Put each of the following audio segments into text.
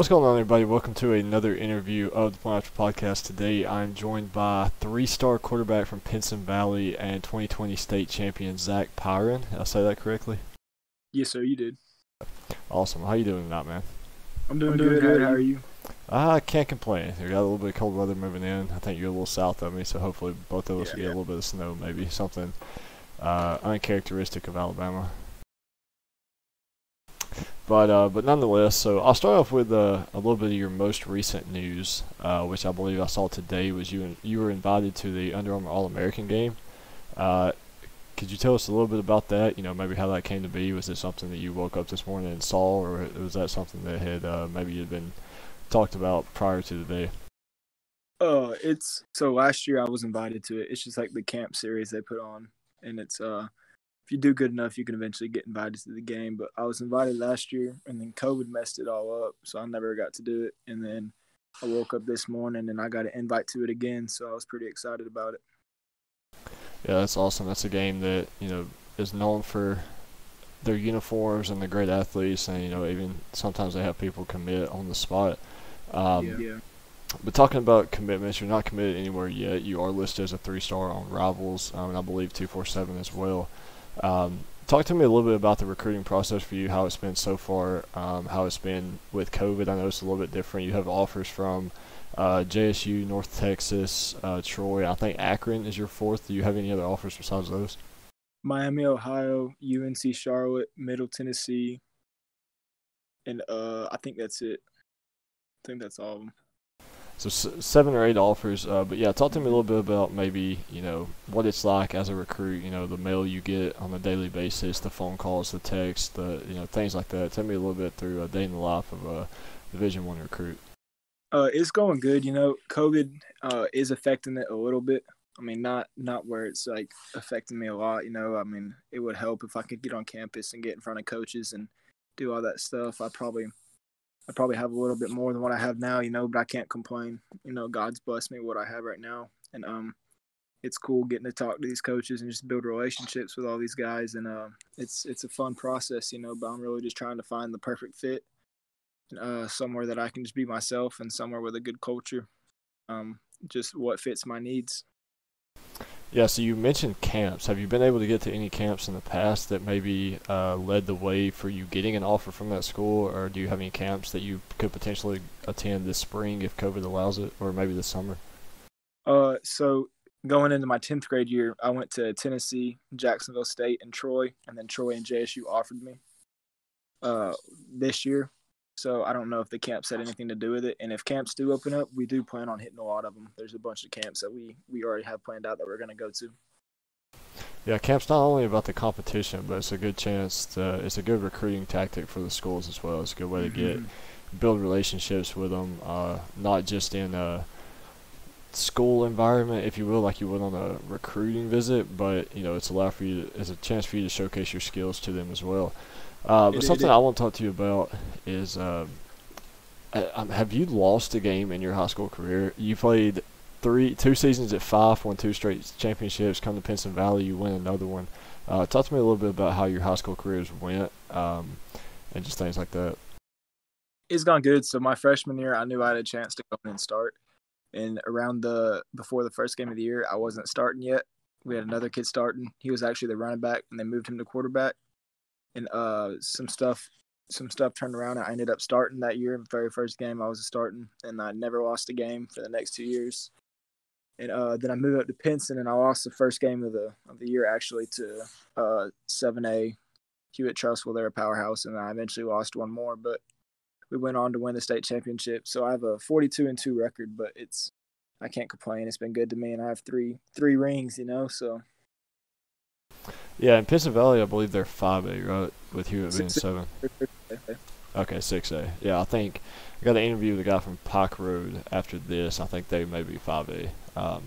What's going on, everybody? Welcome to another interview of the Point After Podcast. Today, I'm joined by three-star quarterback from Pinson Valley and 2020 state champion Zach Pyron. Did I say that correctly? Yes, sir. You did. Awesome. How you doing tonight, man? I'm doing, I'm doing good. How are you? I can't complain. We got a little bit of cold weather moving in. I think you're a little south of me, so hopefully both of us Yeah, get yeah. a little bit of snow, maybe something uh, uncharacteristic of Alabama. But uh, but nonetheless, so I'll start off with uh, a little bit of your most recent news, uh, which I believe I saw today was you you were invited to the Under Armour All American game. Uh, could you tell us a little bit about that? You know, maybe how that came to be. Was it something that you woke up this morning and saw, or was that something that had uh, maybe had been talked about prior to the day? Uh, it's so last year I was invited to it. It's just like the camp series they put on, and it's uh, if you do good enough, you can eventually get invited to the game. But I was invited last year, and then COVID messed it all up, so I never got to do it. And then I woke up this morning and I got an invite to it again, so I was pretty excited about it. Yeah, that's awesome. That's a game that you know is known for their uniforms and the great athletes, and you know even sometimes they have people commit on the spot. Um, yeah. But talking about commitments, you're not committed anywhere yet. You are listed as a three-star on Rivals, um, and I believe 247 as well. Um, talk to me a little bit about the recruiting process for you, how it's been so far, um, how it's been with COVID. I know it's a little bit different. You have offers from uh, JSU, North Texas, uh, Troy. I think Akron is your fourth. Do you have any other offers besides those? Miami, Ohio, UNC Charlotte, Middle Tennessee, and uh, I think that's it. I think that's all of them. So seven or eight offers, uh, but yeah, talk to me a little bit about maybe you know what it's like as a recruit. You know, the mail you get on a daily basis, the phone calls, the texts, the you know things like that. Tell me a little bit through a day in the life of a Division One recruit. Uh, it's going good. You know, COVID uh, is affecting it a little bit. I mean, not not where it's like affecting me a lot. You know, I mean, it would help if I could get on campus and get in front of coaches and do all that stuff. I probably, I probably have a little bit more than what I have now. You know, but I can't complain. You know, God's blessed me what I have right now, and um, it's cool getting to talk to these coaches and just build relationships with all these guys. And uh, it's it's a fun process. You know, but I'm really just trying to find the perfect fit uh, somewhere that I can just be myself and somewhere with a good culture. Um, just what fits my needs. Yeah, so you mentioned camps. Have you been able to get to any camps in the past that maybe uh, led the way for you getting an offer from that school, or do you have any camps that you could potentially attend this spring if COVID allows it, or maybe this summer? Uh, so going into my tenth grade year, I went to Tennessee, Jacksonville State, and Troy, and then Troy and JSU offered me. Uh, this year, so I don't know if the camps had anything to do with it. And if camps do open up, we do plan on hitting a lot of them. There's a bunch of camps that we we already have planned out that we're gonna go to. Yeah, camp's not only about the competition, but it's a good chance to. It's a good recruiting tactic for the schools as well. It's a good way to get Mhm. build relationships with them, uh, not just in a school environment, if you will, like you would on a recruiting visit, but you know, it's a lot for you. To, it's a chance for you to showcase your skills to them as well. Uh, but It- it something. I want to talk to you about is, uh, uh, um, have you lost a game in your high school career? You played three, two seasons at five, won two straight championships. Come to Pinson Valley, you win another one. Uh, talk to me a little bit about how your high school careers went, um, and just things like that. it's gone good. So my freshman year, I knew I had a chance to go in and start. And around the before the first game of the year, I wasn't starting yet. We had another kid starting. He was actually the running back, and they moved him to quarterback. And uh, some stuff, some stuff turned around. I ended up starting that year. Very first game, I was starting, and I never lost a game for the next two years. And uh, then I moved up to Pinson, and I lost the first game of the of the year actually to uh, 7A Hewitt Trust, Trussville. They're a powerhouse, and I eventually lost one more, but we went on to win the state championship. So I have a 42 and 2 record, but it's I can't complain. It's been good to me and I have three three rings, you know. So Yeah, in Pinson Valley, I believe they're five A, right? With Hewitt being seven. Okay, six A. Yeah, I think I got an interview with a guy from Pike Road after this. I think they may be five A. Um,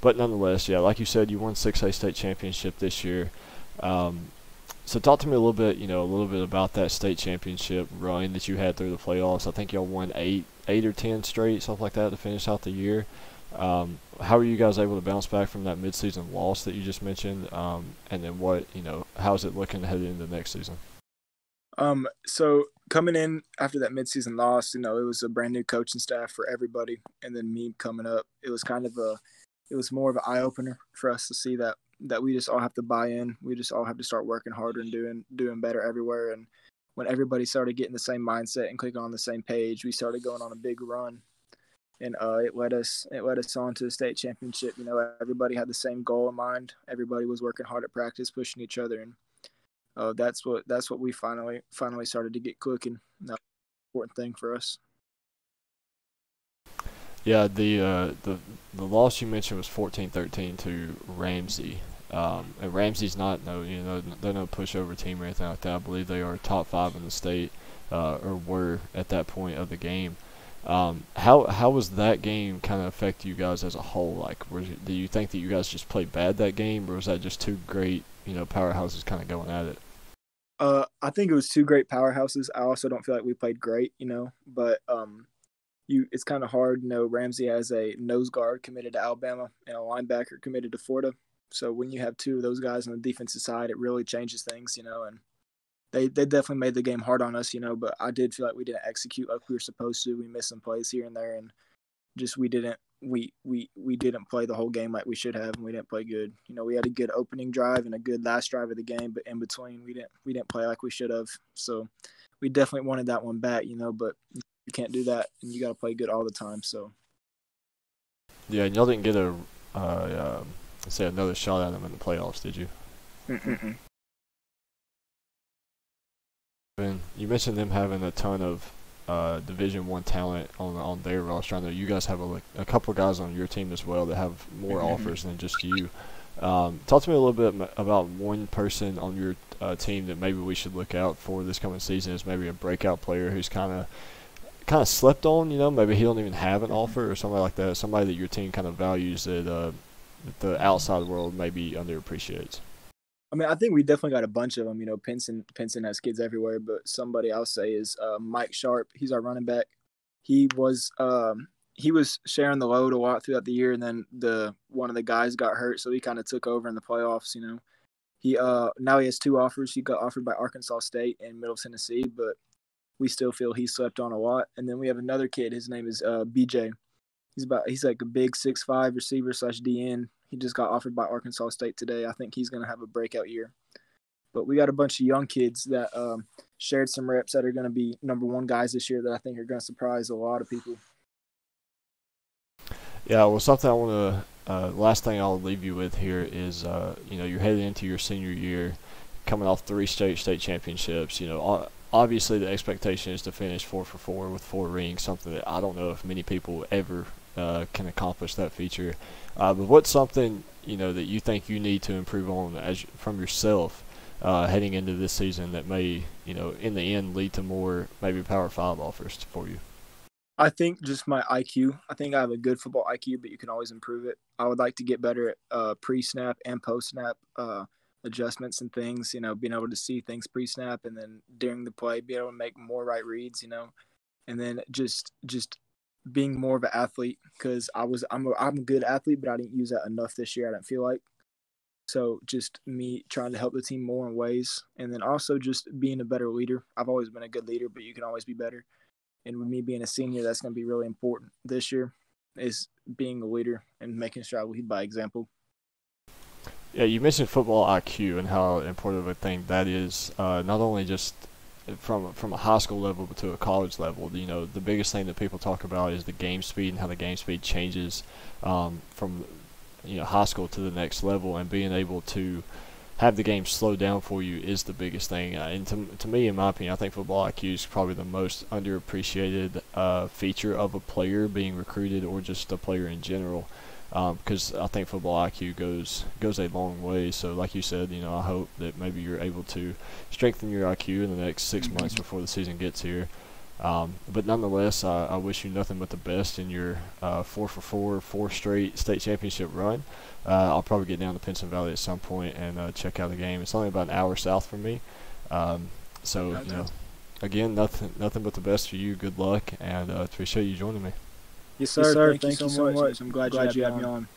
but nonetheless, yeah, like you said, you won six A state championship this year. Um, so talk to me a little bit, you know, a little bit about that state championship run that you had through the playoffs. I think y'all won eight, eight or ten straight, something like that, to finish out the year. Um, how are you guys able to bounce back from that midseason loss that you just mentioned? Um, and then what, you know, how's it looking headed into next season? um so coming in after that midseason loss, you know, it was a brand new coaching staff for everybody, and then me coming up, it was kind of a, it was more of an eye opener for us to see that that we just all have to buy in. We just all have to start working harder and doing doing better everywhere. And when everybody started getting the same mindset and clicking on the same page, we started going on a big run. And uh, it led us it led us on to the state championship. You know, everybody had the same goal in mind. Everybody was working hard at practice, pushing each other, and uh, that's what that's what we finally finally started to get clicking. That important thing for us. Yeah, the uh, the the loss you mentioned was 14-13 to Ramsey. Um, and Ramsey's not no you know they're no pushover team or anything like that. I believe they are top five in the state, uh, or were at that point of the game. Um, how how was that game kind of affect you guys as a whole? Like, do you think that you guys just played bad that game, or was that just two great you know powerhouses kind of going at it? Uh, I think it was two great powerhouses. I also don't feel like we played great, you know, but um, you it's kind of hard. You know, Ramsey has a nose guard committed to Alabama and a linebacker committed to Florida. So when you have two of those guys on the defensive side, it really changes things, you know. And they they definitely made the game hard on us, you know. But I did feel like we didn't execute like we were supposed to. We missed some plays here and there, and just we didn't we we we didn't play the whole game like we should have, and we didn't play good. You know, we had a good opening drive and a good last drive of the game, but in between, we didn't we didn't play like we should have. So we definitely wanted that one back, you know. But you can't do that, and you got to play good all the time. So yeah, and y'all didn't get a uh, uh, say another shot at them in the playoffs, did you? Mm-mm. You mentioned them having a ton of uh, Division One talent on on their roster. I know you guys have a, a couple guys on your team as well that have more mm-hmm. offers than just you. Um, talk to me a little bit about one person on your uh, team that maybe we should look out for this coming season as maybe a breakout player who's kind of kind of slept on. You know, maybe he don't even have an offer or somebody like that. Somebody that your team kind of values that, uh, the outside world maybe underappreciates. I mean, I think we definitely got a bunch of them. You know, Pinson Pinson has kids everywhere, but somebody I'll say is uh, Mike Sharp. He's our running back. He was um, he was sharing the load a lot throughout the year, and then the one of the guys got hurt, so he kind of took over in the playoffs. You know, he uh now he has two offers. He got offered by Arkansas State and Middle Tennessee, but we still feel he slept on a lot. And then we have another kid. His name is uh, BJ. He's about he's like a big six five receiver slash DN. He just got offered by Arkansas State today. I think he's gonna have a breakout year. But we got a bunch of young kids that um, shared some reps that are gonna be number one guys this year that I think are gonna surprise a lot of people. Yeah, well, something I want to. Uh, last thing I'll leave you with here is, uh, you know, you're heading into your senior year, coming off three state state championships. You know, obviously the expectation is to finish four for four with four rings, something that I don't know if many people ever uh, can accomplish that feature. Uh, but what's something you know that you think you need to improve on as from yourself uh, heading into this season that may you know in the end lead to more maybe Power Five offers for you? I think just my IQ. I think I have a good football IQ, but you can always improve it. I would like to get better at uh, pre-snap and post-snap uh, adjustments and things. You know, being able to see things pre-snap and then during the play, be able to make more right reads. You know, and then just just being more of an athlete because I was I'm a, I'm a good athlete, but I didn't use that enough this year. I didn't feel like. So just me trying to help the team more in ways, and then also just being a better leader. I've always been a good leader, but you can always be better. And with me being a senior, that's going to be really important this year. Is being a leader and making sure I lead by example. Yeah, you mentioned football IQ and how important of a thing that is. Uh, not only just from from a high school level to a college level, you know, the biggest thing that people talk about is the game speed and how the game speed changes um, from you know high school to the next level, and being able to have the game slow down for you is the biggest thing. Uh, and to, to me, in my opinion, I think football IQ is probably the most underappreciated uh, feature of a player being recruited or just a player in general because um, I think football IQ goes goes a long way. So, like you said, you know, I hope that maybe you're able to strengthen your IQ in the next six mm-hmm. months before the season gets here. Um, but nonetheless, I, I, wish you nothing but the best in your uh, four for four, four straight state championship run. Uh, I'll probably get down to Pinson Valley at some point and uh, check out the game. It's only about an hour south from me, um, so you know, again, nothing nothing but the best for you. Good luck, and uh, appreciate you joining me. Yes, sir. Yes, sir. Thank, Thank, you so, much. much. I'm glad, glad you had me on. on.